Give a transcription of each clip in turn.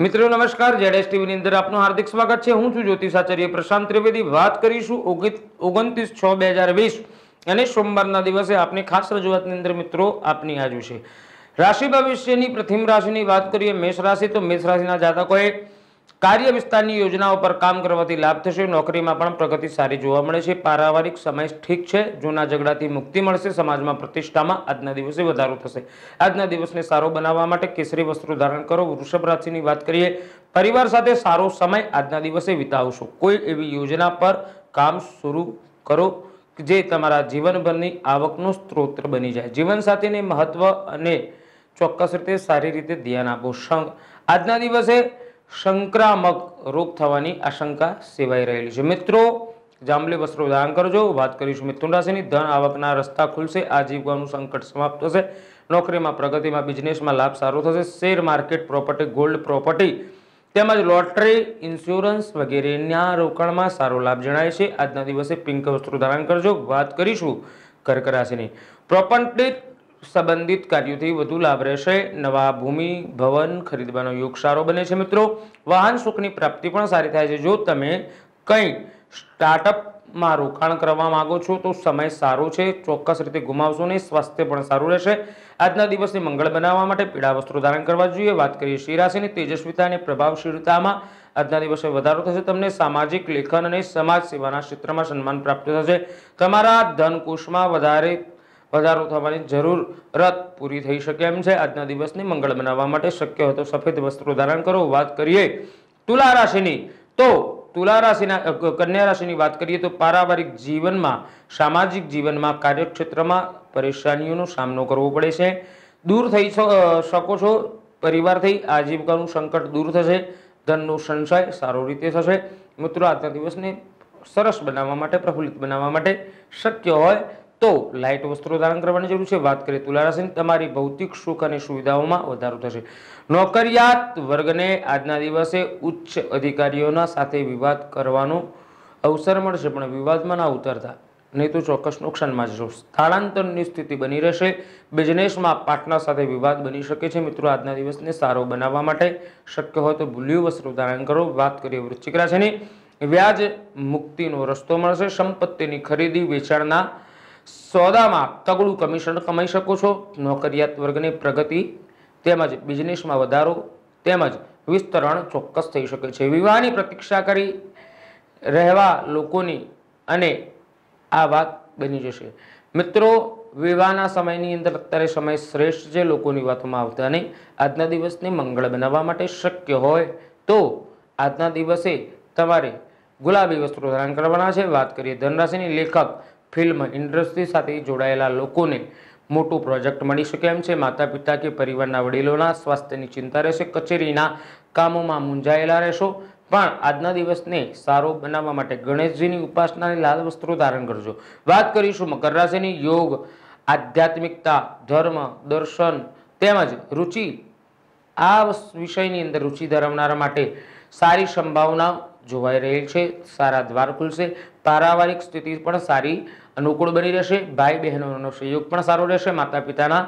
મિત્રો, નમસ્કાર. જેડેસ ટીવીની અંદર આપનું હાર્દિક સ્વાગત છે. હું છું જ્યોતિષાચાર્ય પ્રશાંત ત્રિવેદી. વાત કરીશું ઓગણત્રીસ છ બે હજાર વીસ અને સોમવારના દિવસે આપની ખાસ રજૂઆતની અંદર મિત્રો, આપની આજુ છે. રાશિ ભવિષ્યની પ્રથમ રાશિની વાત કરીએ, મેષ રાશિ. તો મેષ રાશિના જાતકોએ કાર્ય વિસ્તારની યોજનાઓ પર કામ કરવાથી લાભ થશે. નોકરીમાં પણ પ્રગતિ સારી જોવા મળે છે. પારિવારિક સમય ઠીક છે. જૂના ઝઘડાથી મુક્તિ મળશે. સમાજમાં પ્રતિષ્ઠામાં આજના દિવસે વધારો થશે. આજના દિવસને સારો બનાવવા માટે કેસરી વસ્ત્રો ધારણ કરો. વૃષભ રાશિની વાત કરીએ, પરિવાર સાથે સારો સમય આજના દિવસે વિતાવશો. કોઈ એવી યોજના પર કામ શરૂ કરો જે તમારા જીવનભરની આવકનો સ્ત્રોત બની જાય. જીવનસાથીને મહત્વ અને ચોક્કસ રીતે સારી રીતે ધ્યાન આપો. સંઘ. આજના દિવસે સંક્રામક રોગ થવાની આશંકા સેવાઈ રહેલી છે. મિત્રો, જાંબલી વસ્ત્રો ધારણ કરજો. વાત કરીશું મિથુન રાશિની. ધન આવકના રસ્તા ખુલશે. આજીવવાનું સંકટ સમાપ્ત થશે. નોકરીમાં, પ્રગતિમાં, બિઝનેસમાં લાભ સારો થશે. Share market property, gold property તેમજ લોટરી, ઇન્સ્યોરન્સ વગેરેના રોકાણમાં સારો લાભ જણાય છે. આજના દિવસે પિંક વસ્ત્રો ધારણ કરજો. વાત કરીશું કર્ક રાશિની. પ્રોપર્ટી સંબંધિત કાર્યોથી વધુ લાભ રહેશે. નવા ભૂમિ, ભવન, ખરીદવાનો યોગ સારો બને છે મિત્રો. વાહન સુખની પ્રાપ્તિ પણ સારી થાય છે. જો તમે કંઈ સ્ટાર્ટઅપમાં રોકાણ કરવા માંગો છો, તો સમય સારો છે. ચોક્કસ રીતે ગુમાવશો નહીં. સ્વાસ્થ્ય પણ સારું રહેશે. આજના દિવસને મંગળ બનાવવા માટે પીળા વસ્ત્રો ધારણ કરવા જોઈએ. વાત કરીએ શિરાશીની તેજસ્વીતા અને પ્રભાવશીલતામાં. આજના દિવસે વધારો થશે તમને. સામાજિક લેખન અને સમાજ સેવાના ક્ષેત્રમાં સન્માન પ્રાપ્ત થશે. તમારા ધનકોષમાં વધારે વધારો થવાની જરૂરત પૂરી થઈ શકે એમ છે. આજના દિવસને મંગળ બનાવવા માટે શક્ય હોય તો સફેદ વસ્ત્રો ધારણ કરો. વાત કરીએ તુલા રાશિની. તો તુલા રાશિના કન્યા રાશિની વાત કરીએ તો પારિવારિક જીવનમાં, સામાજિક જીવનમાં, કાર્યક્ષેત્રમાં પરેશાનીઓનો સામનો કરવો પડે છે. દૂર થઈ શકો છો. પરિવારથી આજીવિકાનું સંકટ દૂર થશે. ધનનો સંશય સારો રીતે થશે. મિત્રો, આજના દિવસને સરસ બનાવવા માટે, પ્રફુલ્લિત બનાવવા માટે શક્ય હોય તો લાઇટ વસ્ત્રો ધારણ કરવાની જરૂર છે. વાત કરીએ તુલા રાશિની તમારી ભૌતિક સુખ અને સુવિધાઓમાં વધારો થશે. નોકરિયાત વર્ગને આજના દિવસે ઉચ્ચ અધિકારીઓના સાથે વિવાદ કરવાનો અવસર મળશે, પણ વિવાદમાં ના ઉતરતા. નહીં તો ચોક્કસ નુકસાનમાં જશો. સ્થળાંતરની સ્થિતિ બની રહેશે. બિઝનેસમાં પાર્ટનર સાથે વિવાદ બની શકે છે. મિત્રો, આજના દિવસને સારો બનાવવા માટે શક્ય હોય તો ભૂલ્યું વસ્ત્રો ધારણ કરો. વાત કરીએ વૃશ્ચિક રાશિની. વ્યાજ મુક્તિનો રસ્તો મળશે. સંપત્તિની ખરીદી વેચાણના સોદામાં તગડું કમિશન કમાઈ શકો છો. નોકરિયાત વર્ગની પ્રગતિ તેમજ બિઝનેસમાં વધારો તેમજ વિસ્તરણ ચોક્કસ થઈ શકે છે. વિવાહની પ્રતીક્ષા કરી રહેવા લોકોની અને આ વાત બની જશે. મિત્રો, વિવાહના સમયની અંદર અત્યારે સમય શ્રેષ્ઠ છે. લોકોની વાતોમાં આવતા નહીં. આજના દિવસને મંગળ બનાવવા માટે શક્ય હોય તો આજના દિવસે તમારે ગુલાબી વસ્ત્રો ધારણ કરવાના છે. વાત કરીએ ધનરાશિની લેખક ફિલ્મ ઇન્ડસ્ટ્રી સાથે જોડાયેલા લોકોને મોટું પ્રોજેક્ટ મળી શકે એમ છે. માતા પિતા કે પરિવારના વડીલોના સ્વાસ્થ્યની ચિંતા રહેશે, કચેરીના કામોમાં મૂંઝાયેલા રહેશો. પણ આજના દિવસને સારો બનાવવા માટે ગણેશજીની ઉપાસનાની લાલ વસ્ત્રો ધારણ કરજો. વાત કરીશું મકર રાશિની, યોગ, આધ્યાત્મિકતા, ધર્મ, દર્શન તેમજ રુચિ. આ વિષયની અંદર રુચિ ધરાવનારા માટે સારી સંભાવના જોવાઈ રહેલ છે, સારા દ્વાર ખુલશે પારિવારિક સ્થિતિ પણ સારી, અનુકૂળ બની રહેશે ભાઈ બહેનોનો સહયોગ પણ સારો રહેશે માતા પિતાના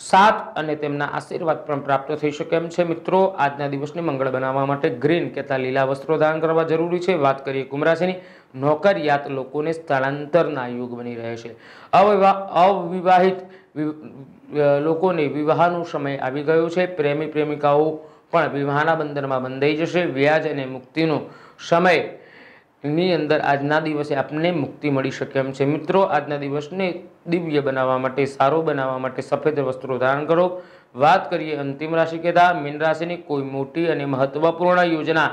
સાથ અને તેમના આશીર્વાદ પણ પ્રાપ્ત થઈ શકે એમ છે. મિત્રો, આજના દિવસને મંગળ બનાવવા માટે ગ્રીન કહેતા લીલા વસ્ત્રો ધારણ કરવા જરૂરી છે? વાત કરીએ કુંભ નોકરિયાત લોકોને સ્થળાંતરના યોગ બની રહે છે. અવિવાહ અવિવાહિત લોકોને વિવાહનો સમય આવી ગયો છે. પ્રેમી પ્રેમિકાઓ પણ વિવાહના બંધનમાં બંધાઈ જશે. વ્યાજ અને મુક્તિનો સમયની અંદર આજના દિવસે આપને મુક્તિ મળી શકે એમ છે. મિત્રો, આજના દિવસને દિવ્ય બનાવવા માટે, સારો બનાવવા માટે સફેદ વસ્ત્રો ધારણ કરો. વાત કરીએ અંતિમ રાશિ કહેતા મીન રાશિની કોઈ મોટી અને મહત્વપૂર્ણ યોજના.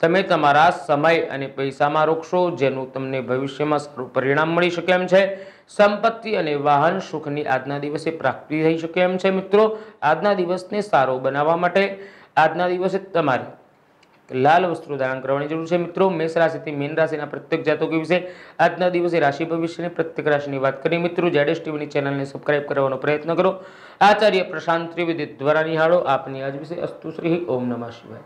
તમે તમારા સમય અને પૈસામાં રોકશો, જેનું તમને ભવિષ્યમાં સારું પરિણામ મળી શકે એમ છે. સંપત્તિ અને વાહન સુખની આજના દિવસે પ્રાપ્તિ થઈ શકે એમ છે, મિત્રો. આજના દિવસને સારો બનાવવા માટે આજના દિવસે તમારે લાલ વસ્ત્રો ધારણ કરવાની જરૂર છે. મિત્રો, મેષ રાશિથી મીન રાશિના પ્રત્યેક જાતકો વિશે આજના દિવસે રાશિ ભવિષ્યની પ્રત્યેક રાશિની વાત કરી મિત્રો, જેડેશ ટીવીની ચેનલને સબસ્ક્રાઇબ કરવાનો પ્રયત્ન કરો. આચાર્ય પ્રશાંત ત્રિવેદી દ્વારા નિહાળો. આપની આજ વિશે અસ્તુ શ્રી ઓમ નમઃ શિવાય.